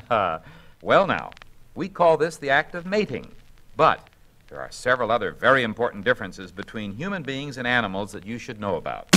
well, now, we call this the act of mating. But there are several other very important differences between human beings and animals that you should know about.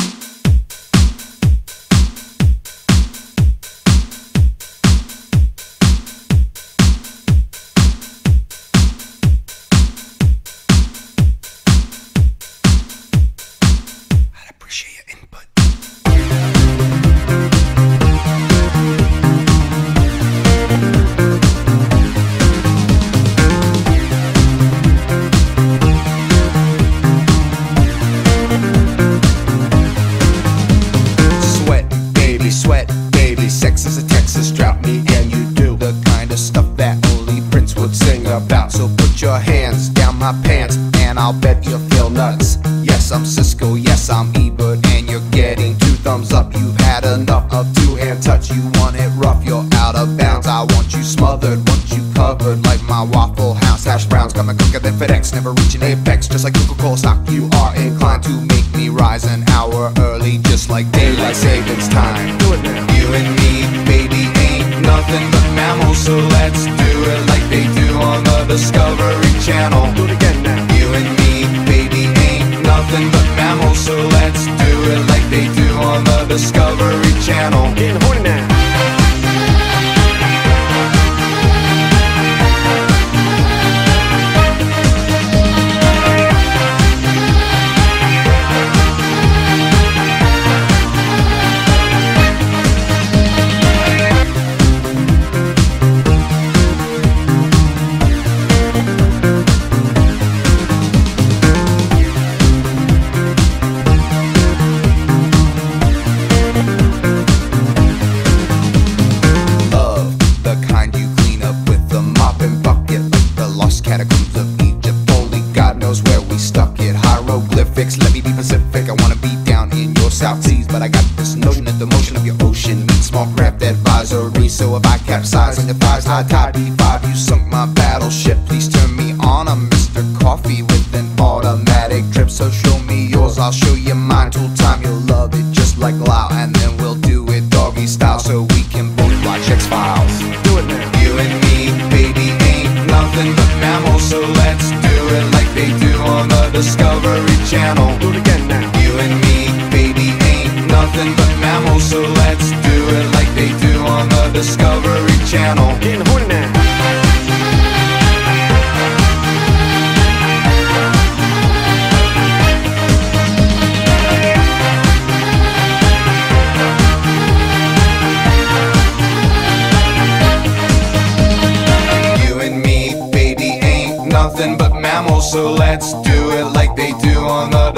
Sweat, baby. Sex is a Texas drought, me and you do the kind of stuff that only Prince would sing about. So put your hands down my pants, and I'll bet you feel nuts. Yes, I'm Siskel, yes, I'm Ebert, and you're getting two thumbs up. You've had enough of two hand touch. You want it rough, you're out of bounds. I want you smothered, want you covered like my Waffle House hash browns. Coming quicker than FedEx, never reaching apex. Just like Coca-Cola stock, you are inclined to make me rise an hour early, just like daylight savings time. Do it now. You and me, baby, ain't nothing but mammals, so let's do it like they do on the Discovery Channel. Do it again now. You and me, baby, ain't nothing but mammals, so let's do it like they do on the Discovery Seas, but I got this notion that the motion of your ocean means small craft advisory. So if I capsize and thighs, high tide B5, you sunk my battleship. Please turn me on. I'm Mr. Coffee with an automatic drip. So show me yours, I'll show you mammals, so let's do it like they do on the Discovery Channel. Getting horny now. You and me, baby, ain't nothing but mammals, so let's do